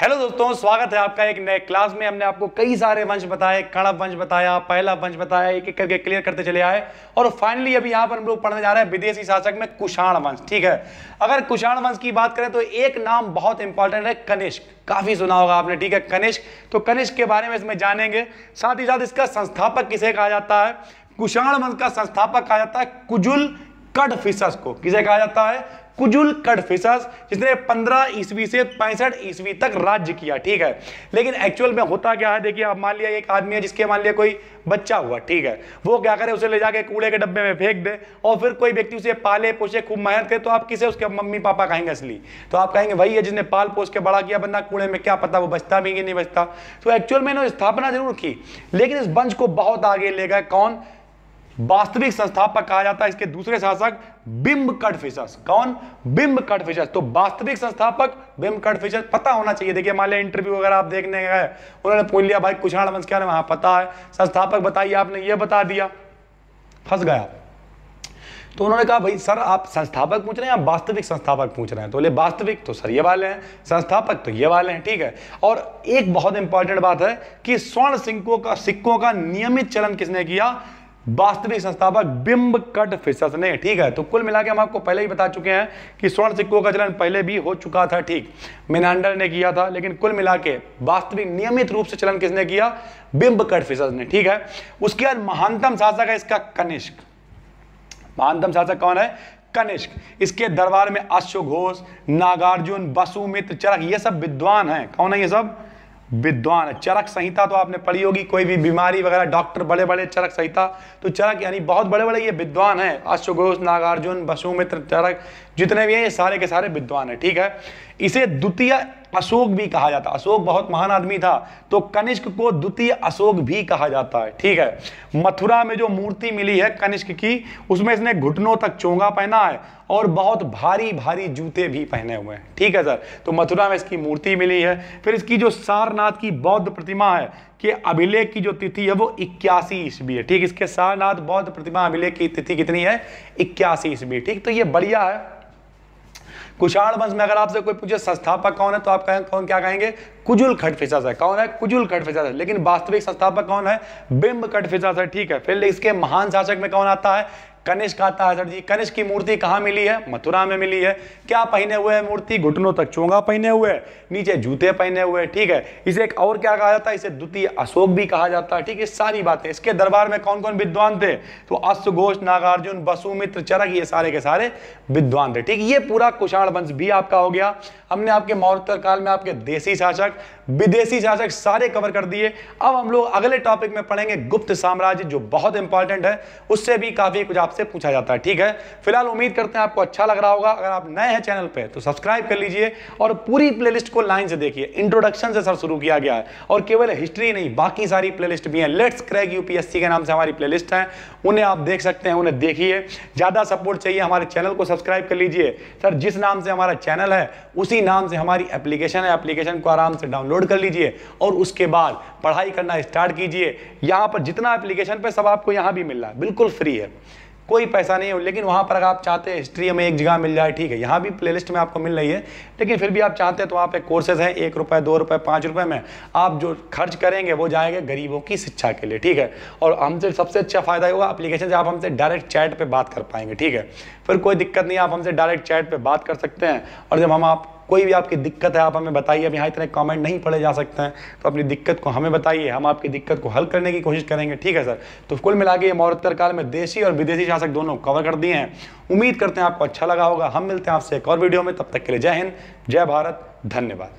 Hello दोस्तों, स्वागत है आपका एक नए क्लास में। हमने आपको कई सारे वंश बताए कणव वंश बताया, पहला वंश बताया एक एक करके क्लियर करते चले आए। और फाइनली अभी यहाँ पर हम लोग पढ़ने जा रहे हैं विदेशी शासक में कुषाण वंश, ठीक है? अगर कुषाण वंश की बात करें तो एक नाम बहुत इंपॉर्टेंट है, कनिष्क। काफ़ी सुना होगा आपने, ठीक है? कनिष्क। तो कनिष्क के बारे में इसमें जानेंगे। साथ ही साथ इसका संस्थापक किसे कहा जाता है? कुषाण वंश का संस्थापक कहा जाता है कुजुल कड फिसस को। किसे कहा जाता है? कुजुल कडफिसस जिसने 15 ईस्वी से पैंसठ ईस्वी तक राज्य किया, ठीक है? लेकिन एक्चुअल में होता क्या है? देखिए, आप मान लिया, एक आदमी है जिसके मान लिया कोई बच्चा हुआ, ठीक है? वो क्या करे? उसे ले जाके कूड़े के डब्बे में फेंक दे और फिर कोई व्यक्ति उसे पाले पोसे खूब मेहनत करे तो आप किसे उसके मम्मी पापा कहेंगे असली? तो आप कहेंगे, वही है जिसने पाल पोस के बड़ा किया बंदा, कूड़े में क्या पता वो बचता भी नहीं बचता? तो एक्चुअल में इन्होंने स्थापना ज़रूर की, लेकिन इस वंश को बहुत आगे ले गए कौन? वास्तविक संस्थापक कहा जाता है, इसके दूसरे शासक बिंब कटफिशस कौन? बिंब कटफिशस तो वास्तविक संस्थापक बिंब कटफिशस पता होना चाहिए। देखिए लिया इंटरव्यू वगैरह आप देखने गए उन्होंने पूछ लिया, भाई कुछाण वंश क्या वहाँ पता है। संस्थापक बताइए, आपने ये बता दिया। फंस गया। तो उन्होंने कहा, भाई, सर, आप संस्थापक पूछ रहे हैं या वास्तविक संस्थापक पूछ रहे हैं? तो बोले, वास्तविक तो सर ये वाले हैं, संस्थापक तो ये वाले हैं, ठीक है? और एक बहुत इंपॉर्टेंट बात है कि स्वर्ण सिक्कों का सिक्कों का नियमित चलन किसने किया? वास्तविक संस्थापक बिंब कट फिसस ने, ठीक है? तो कुल मिला के हम आपको पहले ही बता चुके हैं कि स्वर्ण सिक्कों का चलन पहले भी हो चुका था, ठीक। मिनांडर ने किया था, लेकिन कुल मिला के वास्तविक नियमित रूप से चलन किसने किया? बिंब कट फिसस ने, ठीक है? उसके बाद महानतम शासक है इसका कनिष्क। महानतम शासक कौन है? कनिष्क। इसके दरबार में अश्वघोष नागार्जुन, वसुमित्र, चरक, ये सब विद्वान हैं। कौन है ये सब? विद्वान, चरक संहिता तो आपने पढ़ी होगी, कोई भी बीमारी वगैरह, डॉक्टर बड़े बड़े चरक संहिता तो चरक यानी बहुत बड़े बड़े ये विद्वान हैं, अश्वघोष, नागार्जुन बसुमित्र चरक, जितने भी हैं, ये सारे के सारे विद्वान हैं, ठीक है? इसे द्वितीय अशोक भी कहा जाता अशोक बहुत महान आदमी था तो कनिष्क को द्वितीय अशोक भी कहा जाता है। ठीक है? मथुरा में जो मूर्ति मिली है कनिष्क की, उसमें इसने घुटनों तक चोंगा पहना है और बहुत भारी भारी जूते भी पहने हुए हैं। ठीक है, सर? तो मथुरा में इसकी मूर्ति मिली है। फिर इसकी जो सारनाथ की बौद्ध प्रतिमा है कि अभिलेख की जो तिथि है वो इक्यासी ईस्वी है। ठीक, इसके सारनाथ बौद्ध प्रतिमा अभिलेख की तिथि कितनी है? इक्यासी ईस्वी। ठीक तो ये बढ़िया है। कुषाण वंश में अगर आपसे कोई पूछे, संस्थापक कौन है तो आप कहें, कौन क्या कहेंगे? कुजुल खटफिसास है। कौन है? कुजुल खटफिसास है। लेकिन वास्तविक संस्थापक कौन है? बिंब खटफिसास है, ठीक है। फिर इसके महान शासक में कौन आता है? कनिष्क आता है सर जी, कनिष्क की मूर्ति कहाँ मिली है? मथुरा में मिली है। क्या पहने हुए है मूर्ति? घुटनों तक चोंगा पहने हुए नीचे जूते पहने हुए ठीक है? इसे एक और क्या कहा जाता है? इसे द्वितीय अशोक भी कहा जाता है, ठीक है? सारी बातें। इसके दरबार में कौन कौन विद्वान थे? तो अश्वघोष, नागार्जुन, वसुमित्र, चरक, ये सारे के सारे विद्वान थे, ठीक? ये पूरा कुषाण वंश भी आपका हो गया। हमने आपके मौर्य काल में आपके देसी शासक विदेशी शासक सारे कवर कर दिए। अब हम लोग अगले टॉपिक में पढ़ेंगे गुप्त साम्राज्य, जो बहुत इंपॉर्टेंट है। उससे भी काफ़ी कुछ आपसे पूछा जाता है, ठीक है? फ़िलहाल उम्मीद करते हैं आपको अच्छा लग रहा होगा। अगर आप नए हैं चैनल पर तो सब्सक्राइब कर लीजिए और पूरी प्लेलिस्ट को लाइन से देखिए। इंट्रोडक्शन से सर शुरू किया गया है। और केवल हिस्ट्री नहीं, बाकी सारी प्लेलिस्ट भी हैं। लेट्स क्रैक यूपीएससी के नाम से हमारी प्लेलिस्ट है। उन्हें आप देख सकते हैं, उन्हें देखिए। ज़्यादा सपोर्ट चाहिए हमारे चैनल को सब्सक्राइब कर लीजिए। सर, जिस नाम से हमारा चैनल है, उसी नाम से हमारी एप्लीकेशन है। एप्लीकेशन को आराम से डाउनलोड कर लीजिए और उसके बाद पढ़ाई करना स्टार्ट कीजिए। यहाँ पर जितना एप्लीकेशन पे सब आपको यहाँ भी मिल रहा है। बिल्कुल फ्री है। कोई पैसा नहीं हो, लेकिन वहाँ पर अगर आप चाहते हैं हिस्ट्री में एक जगह मिल जाए, ठीक है, यहाँ भी प्लेलिस्ट में आपको मिल रही है। लेकिन फिर भी आप चाहते हैं तो वहाँ पे कोर्सेज हैं, एक रुपये दो रुपये पाँच रुपये में। आप जो खर्च करेंगे, वो जाएँगे गरीबों की शिक्षा के लिए, ठीक है। और हमसे सबसे अच्छा फ़ायदा होगा अप्लीकेशन से आप हमसे डायरेक्ट चैट पर बात कर पाएँगे, ठीक है। फिर कोई दिक्कत नहीं आप हमसे डायरेक्ट चैट पर बात कर सकते हैं। और जब हम आप कोई भी आपकी दिक्कत है, आप हमें बताइए। अब यहाँ इतने कमेंट नहीं पढ़े जा सकते हैं तो अपनी दिक्कत को हमें बताइए। हम आपकी दिक्कत को हल करने की कोशिश करेंगे। ठीक है, सर? तो कुल मिला के ये काल में देशी और विदेशी शासक दोनों कवर कर दिए हैं। उम्मीद करते हैं आपको अच्छा लगा होगा। हम मिलते हैं आपसे एक और वीडियो में। तब तक के लिए जय हिंद, जय भारत। धन्यवाद।